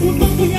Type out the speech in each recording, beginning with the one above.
我都不愿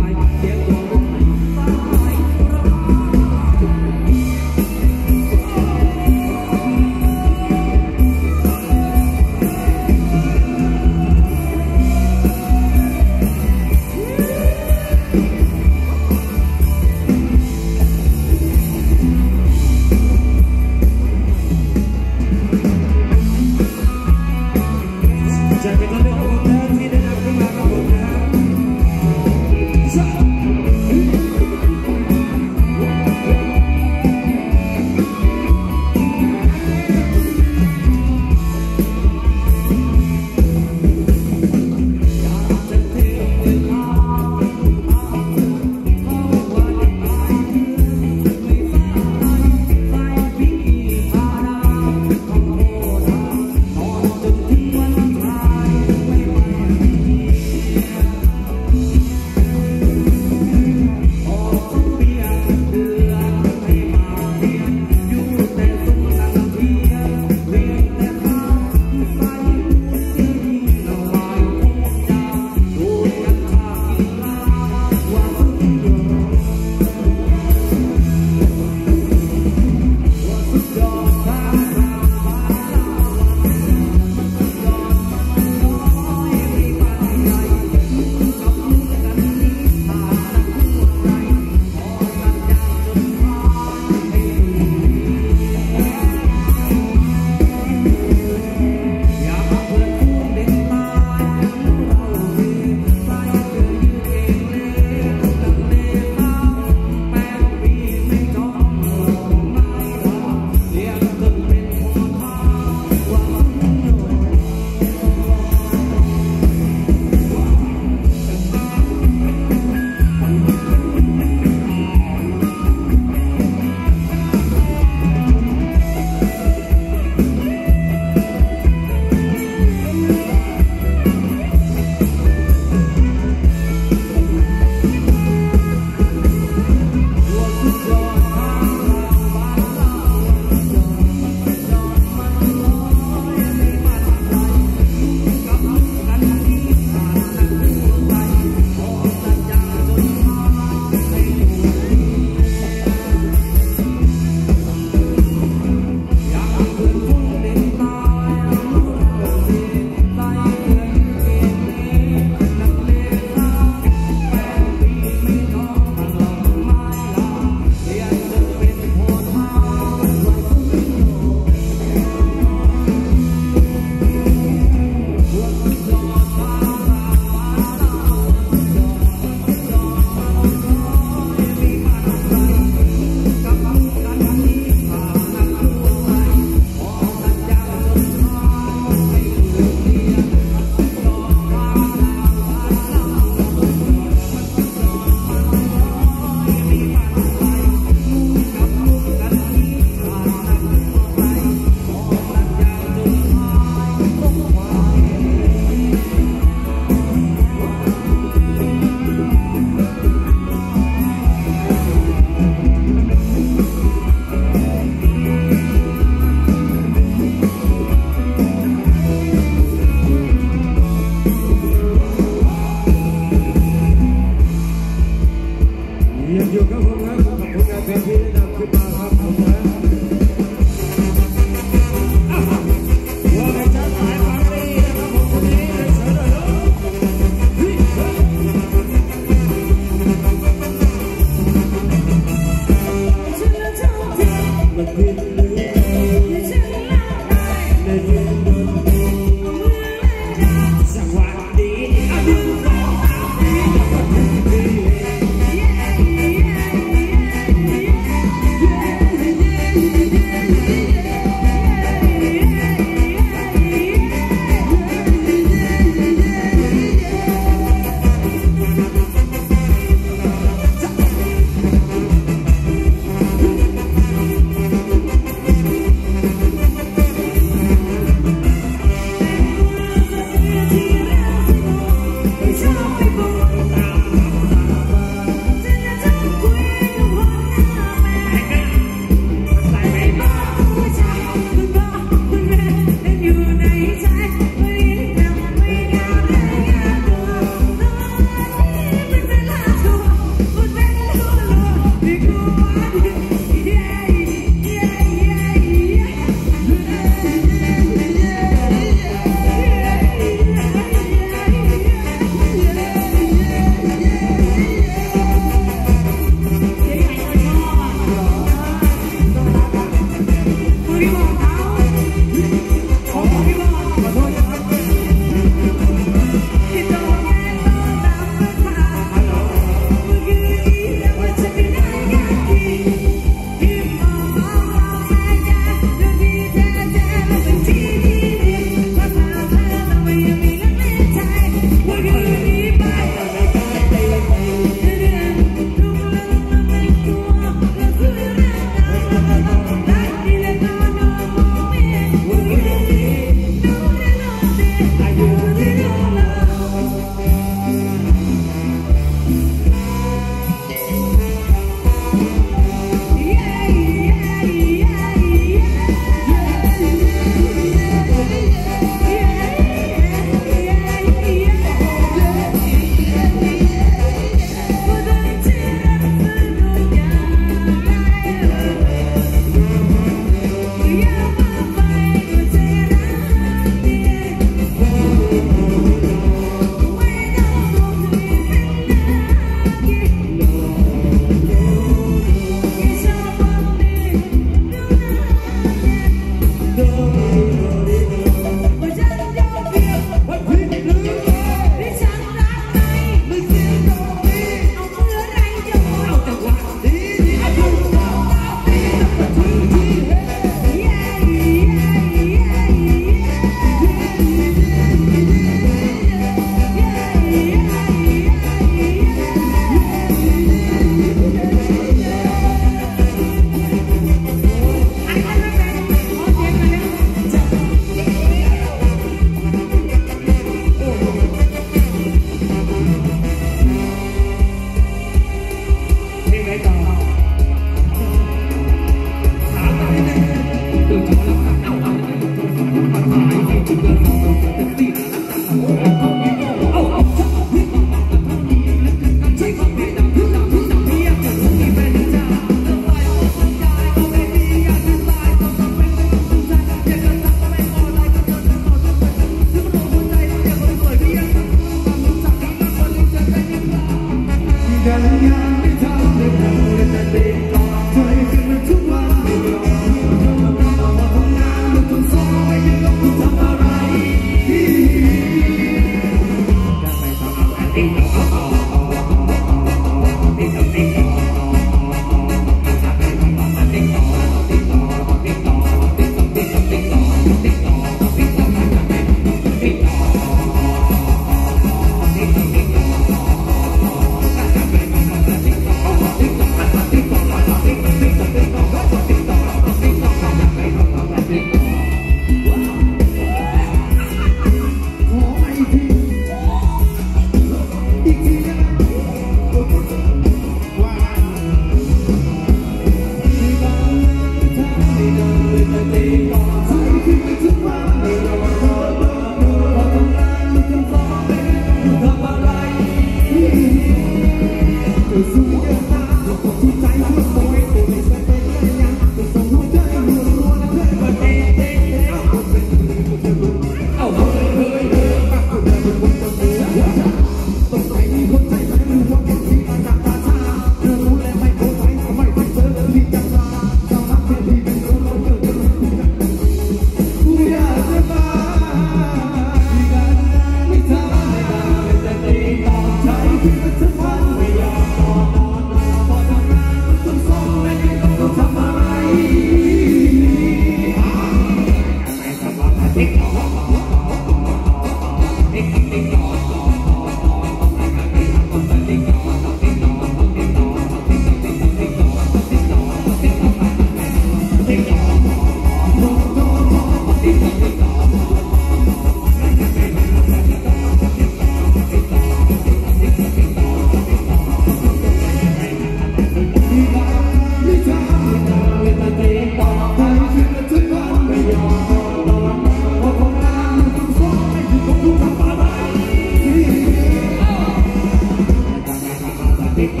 Thank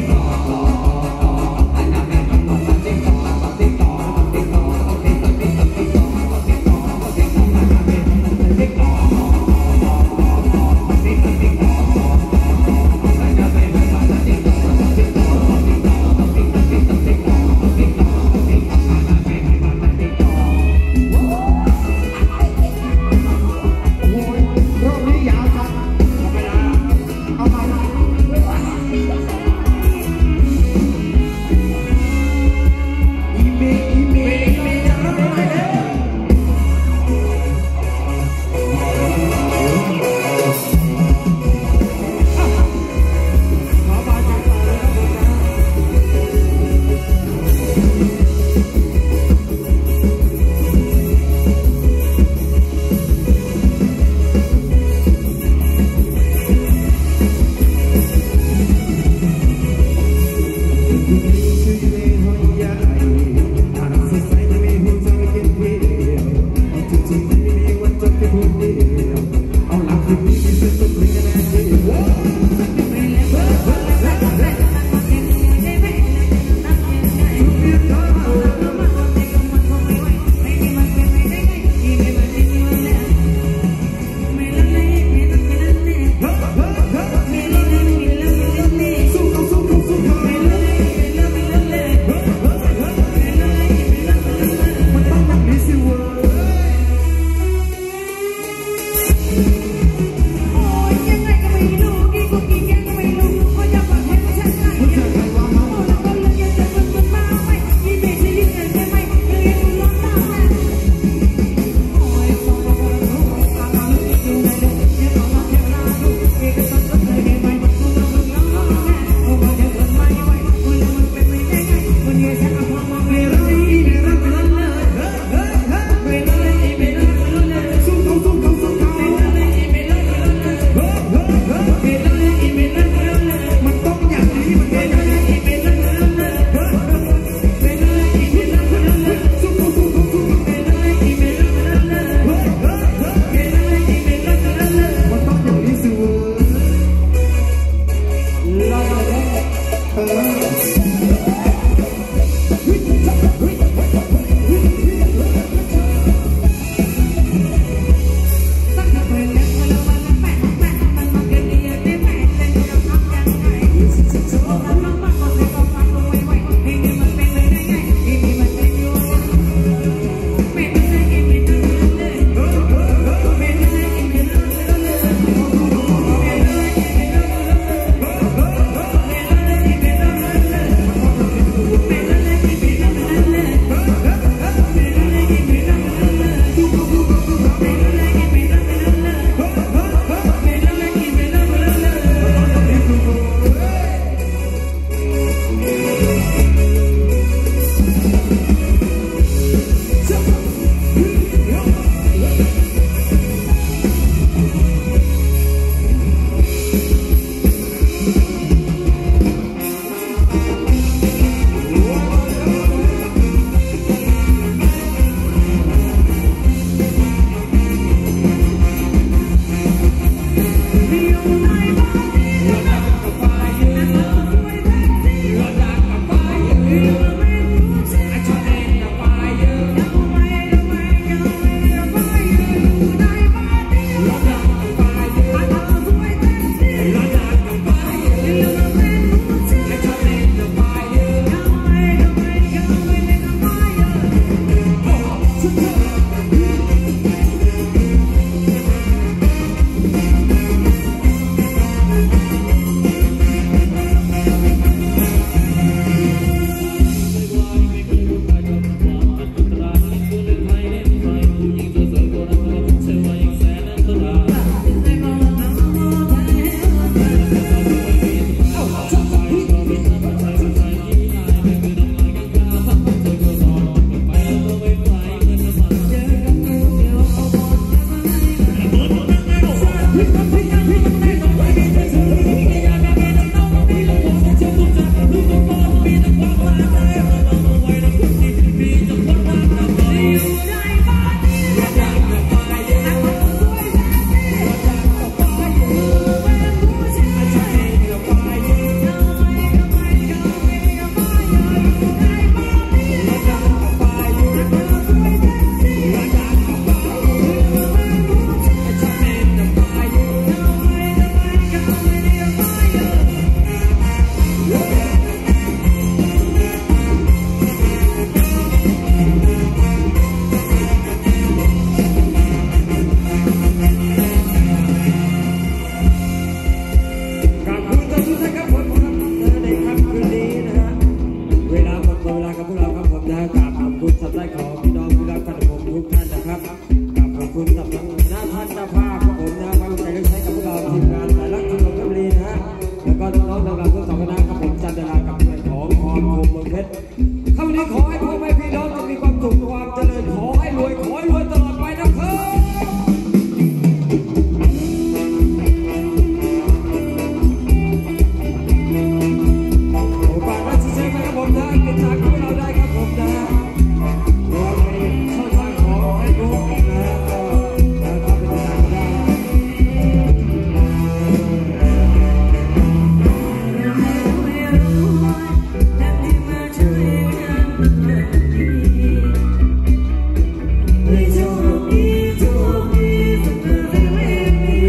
you.